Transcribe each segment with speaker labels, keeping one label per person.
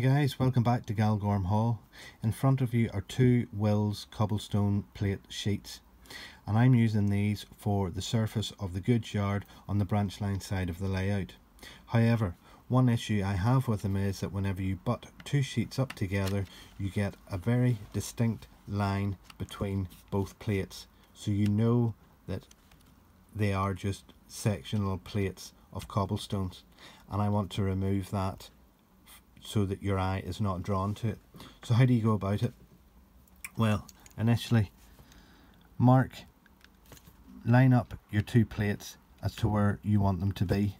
Speaker 1: Guys, welcome back to Galgorm Hall. In front of you are two Wills cobblestone plate sheets and I'm using these for the surface of the goods yard on the branch line side of the layout. However, one issue I have with them is that whenever you butt two sheets up together you get a very distinct line between both plates so you know that they are just sectional plates of cobblestones and I want to remove that so that your eye is not drawn to it. So how do you go about it? Well, initially, mark, line up your two plates as to where you want them to be.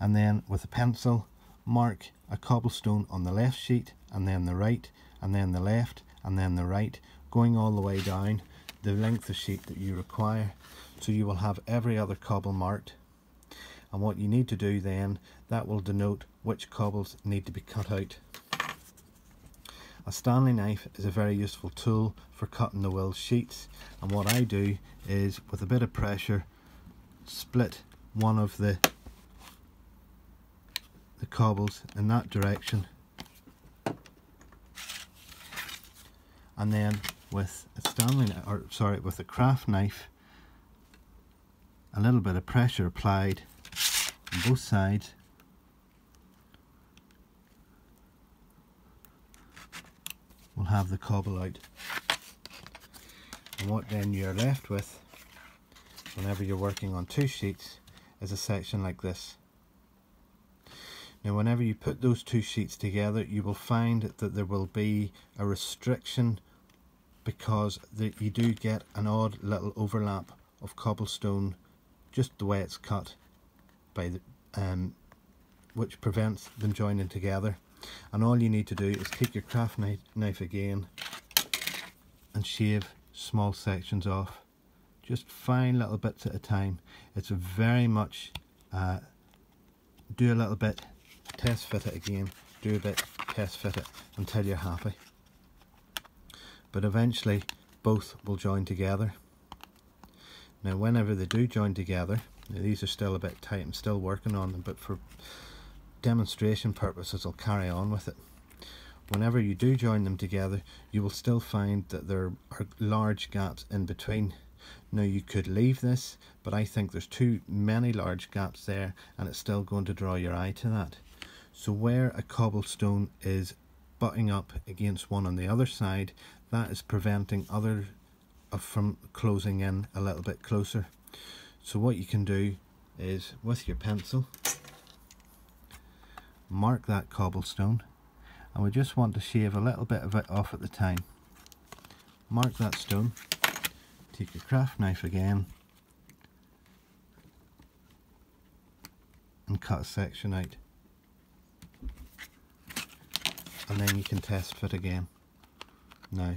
Speaker 1: And then with a pencil, mark a cobblestone on the left sheet, and then the right, and then the left, and then the right, going all the way down the length of sheet that you require. So you will have every other cobble marked and what you need to do then that will denote which cobbles need to be cut out. A Stanley knife is a very useful tool for cutting the Wills sheets and what I do is with a bit of pressure split one of the the cobbles in that direction and then with a Stanley or sorry with a craft knife a little bit of pressure applied on both sides we'll have the cobble out and what then you're left with whenever you're working on two sheets is a section like this. Now whenever you put those two sheets together you will find that there will be a restriction because you do get an odd little overlap of cobblestone just the way it's cut by the, um, which prevents them joining together and all you need to do is take your craft knife, knife again and shave small sections off. Just fine little bits at a time. It's very much uh, do a little bit test fit it again do a bit test fit it until you're happy. But eventually both will join together. Now whenever they do join together these are still a bit tight, I'm still working on them, but for demonstration purposes I'll carry on with it. Whenever you do join them together, you will still find that there are large gaps in between. Now you could leave this, but I think there's too many large gaps there and it's still going to draw your eye to that. So where a cobblestone is butting up against one on the other side, that is preventing other uh, from closing in a little bit closer. So what you can do is with your pencil mark that cobblestone and we just want to shave a little bit of it off at the time. Mark that stone, take your craft knife again and cut a section out and then you can test fit again. Now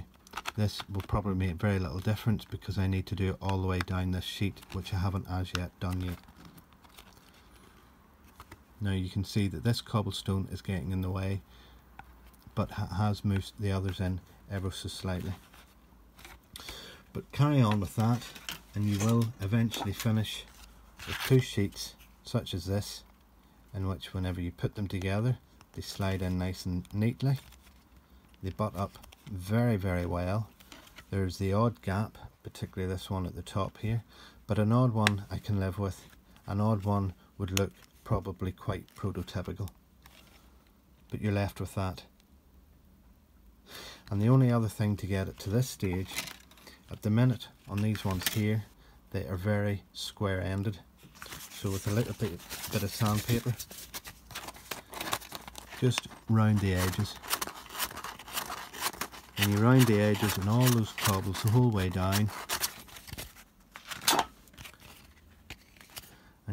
Speaker 1: this will probably make very little difference because I need to do it all the way down this sheet which I haven't as yet done yet. Now you can see that this cobblestone is getting in the way but ha has moved the others in ever so slightly. But carry on with that and you will eventually finish with two sheets such as this in which whenever you put them together they slide in nice and neatly. They butt up very very well there's the odd gap particularly this one at the top here but an odd one I can live with an odd one would look probably quite prototypical. But you're left with that. And the only other thing to get it to this stage at the minute on these ones here they are very square ended so with a little bit, bit of sandpaper just round the edges. And you round the edges and all those cobbles the whole way down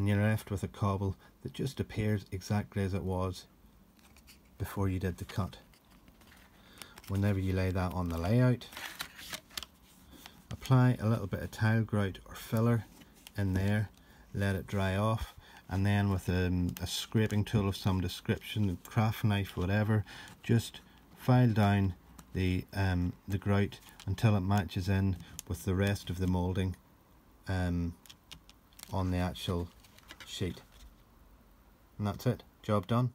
Speaker 1: you're left with a cobble that just appears exactly as it was before you did the cut. Whenever you lay that on the layout apply a little bit of tile grout or filler in there let it dry off and then with a, um, a scraping tool of some description craft knife whatever just file down the um, the grout until it matches in with the rest of the moulding um, on the actual sheet. And that's it. Job done